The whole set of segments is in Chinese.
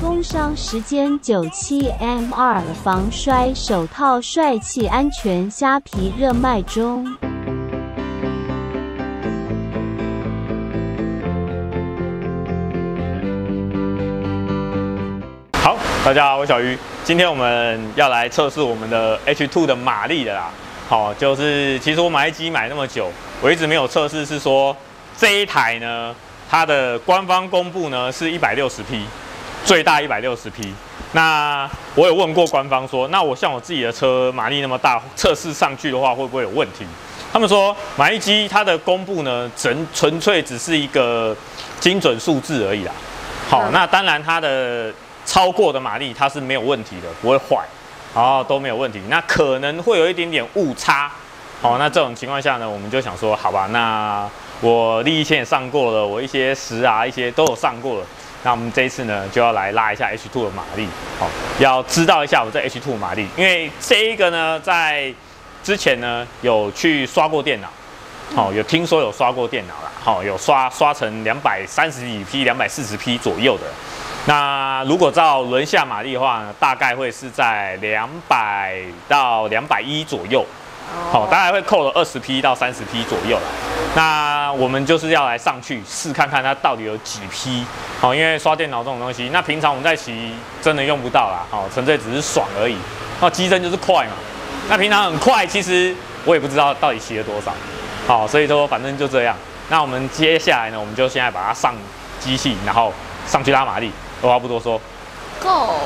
工商时间九七 M 二防摔手套帅气安全虾皮热卖中。好，大家好，我是小鱼。今天我们要来测试我们的 H2 的马力的啦。好，就是其实我买机买那么久，我一直没有测试，是说这一台呢，它的官方公布呢是一百六十匹。最大一百六十匹，那我有问过官方说，那我像我自己的车马力那么大，测试上去的话会不会有问题？他们说马力机它的公布呢，纯纯粹只是一个精准数字而已啦。好，那当然它的超过的马力它是没有问题的，不会坏，然后都没有问题。那可能会有一点点误差。好，那这种情况下呢，我们就想说，好吧，那我力线也上过了，我一些十啊一些都有上过了。那我们这一次呢，就要来拉一下 H2 的马力，好，要知道一下我这 H2 马力，因为这一个呢，在之前呢有去刷过电脑，好，有听说有刷过电脑啦，好，有刷刷成两百三十几匹、两百四十匹左右的。那如果照轮下马力的话，大概会是在两百到两百一左右。好，大概会扣了二十匹到三十匹左右了。那我们就是要来上去试看看它到底有几匹。好，因为刷电脑这种东西，那平常我们在骑真的用不到啦。好，纯粹只是爽而已。那机身就是快嘛。那平常很快，其实我也不知道到底骑了多少。好，所以说反正就这样。那我们接下来呢，我们就现在把它上机器，然后上去拉马力。二话不多说，Go。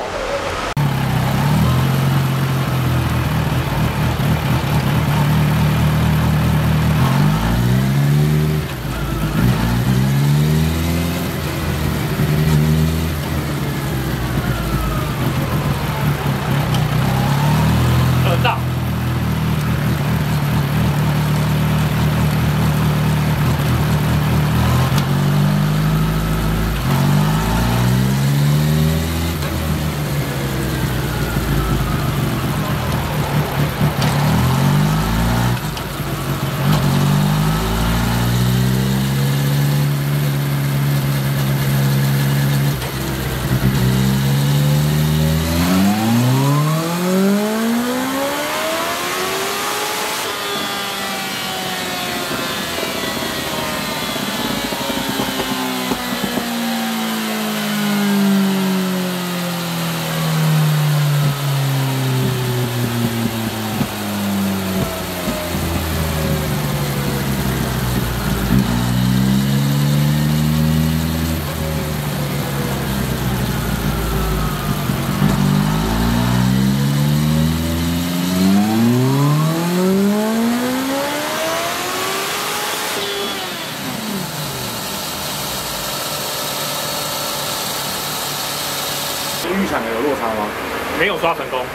没有刷成功，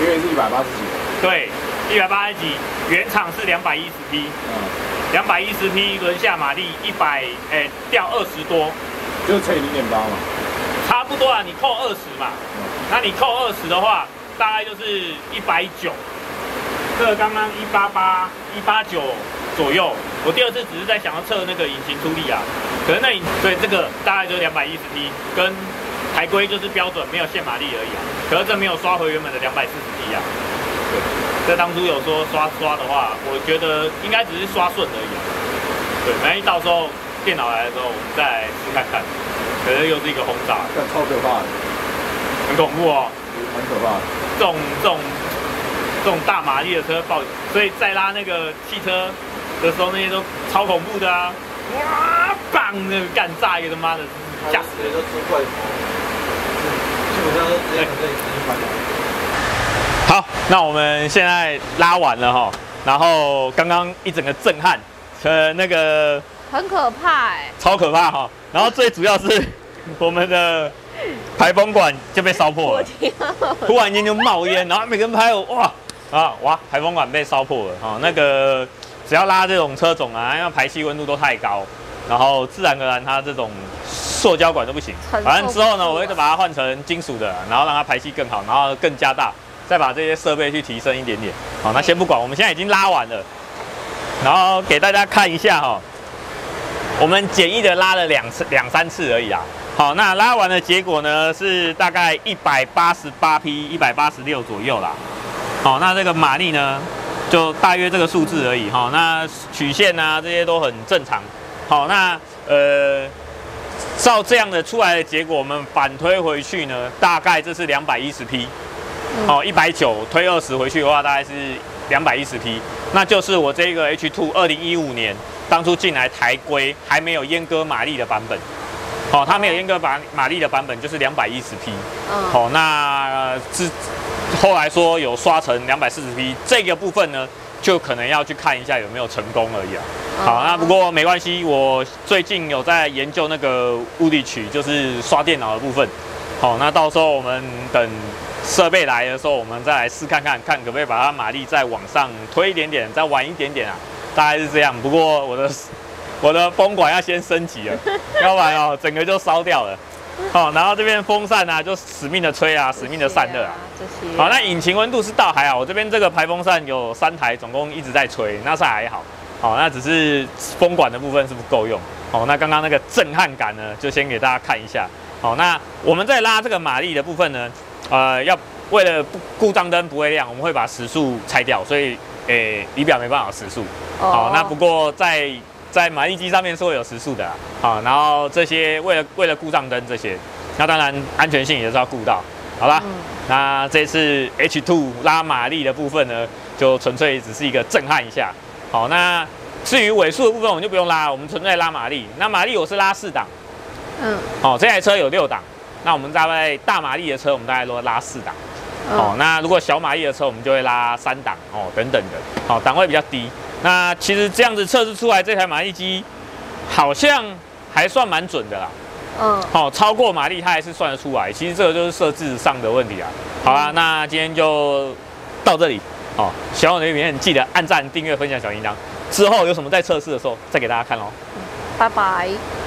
因为是一百八十几。对，一百八十几，原厂是两百一十匹，嗯，两百一十匹轮下马力一百，哎，掉二十多，就乘以零点八嘛，差不多啊，你扣二十嘛，那你扣二十的话，大概就是一百九，这个刚刚一八八一八九左右，我第二次只是在想要测那个引擎出力啊，可能那所以这个大概就两百一十匹跟。台规就是标准，没有限马力而已啊。可是这没有刷回原本的两百四十匹啊。对，这当初有说刷刷的话，我觉得应该只是刷顺而已。对，万一到时候电脑来的时候，我们再试看看。可能又是一个轰炸，超可怕的，很恐怖哦，很可怕。这种这种这种大马力的车爆，所以再拉那个汽车的时候，那些都超恐怖的啊！哇，棒，那个干炸一个他妈的，吓死人！都出怪好，那我们现在拉完了哈，然后刚刚一整个震撼，呃，那个很可怕哎，超可怕哈。然后最主要是 我们的排风管就被烧破了，突然间就冒烟，然后每个人拍我哇啊哇，排风管被烧破了哈。那个只要拉这种车种啊，因为排气温度都太高，然后自然而然它这种。塑胶管都不行，反正之后呢，我会再把它换成金属的，然后让它排气更好，然后更加大，再把这些设备去提升一点点。好，那先不管，我们现在已经拉完了，然后给大家看一下哈，我们简易的拉了两次、两三次而已啊。好，那拉完的结果呢是大概一百八十八匹，一百八十六左右啦。好，那这个马力呢，就大约这个数字而已哈。那曲线啊这些都很正常。好，那呃，照这样的出来的结果，我们反推回去呢，大概这是两百一十匹。哦，一百九推二十回去的话，大概是两百一十匹。那就是我这个 H2 二零一五年当初进来台规还没有阉割马力的版本。哦，它没有阉割马马力的版本就是两百一十匹。嗯，好，那是后来说有刷成两百四十匹，这个部分呢，就可能要去看一下有没有成功而已啊。好，那不过没关系，我最近有在研究那个物理曲，就是刷电脑的部分。好，那到时候我们等设备来的时候，我们再来试看看，看可不可以把它马力再往上推一点点，再晚一点点啊，大概是这样。不过我的 我的风管要先升级了，要不然哦，整个就烧掉了。好，然后这边风扇啊，就死命的吹啊，死命的散热啊。这些。好，那引擎温度是倒还好，我这边这个排风扇有三台，总共一直在吹，那是还好。好，那只是风管的部分是不够用。好，那刚刚那个震撼感呢，就先给大家看一下。好，那我们在拉这个马力的部分呢，呃，要为了不故障灯不会亮，我们会把时速拆掉，所以诶仪表没办法时速。好，那不过在在马力机上面是会有时速的啊。好，然后这些为了为了故障灯这些，那当然安全性也是要顾到。好啦，那这次 H2 拉马力的部分呢，就纯粹只是一个震撼一下。好，那至于尾数的部分，我们就不用拉，我们纯粹拉马力。那马力我是拉四档。嗯，哦，这台车有六档，那我们大概大马力的车，我们大概都拉四档。哦，那如果小马力的车，我们就会拉三档哦，等等的。哦，档位比较低。那其实这样子测试出来，这台马力机好像还算蛮准的啦。嗯，好，超过马力它还是算得出来。其实这个就是设置上的问题啊。好啦，那今天就到这里。哦，喜欢我的影片记得按赞、订阅、分享小铃铛。之后有什么在测试的时候再给大家看哦。拜拜。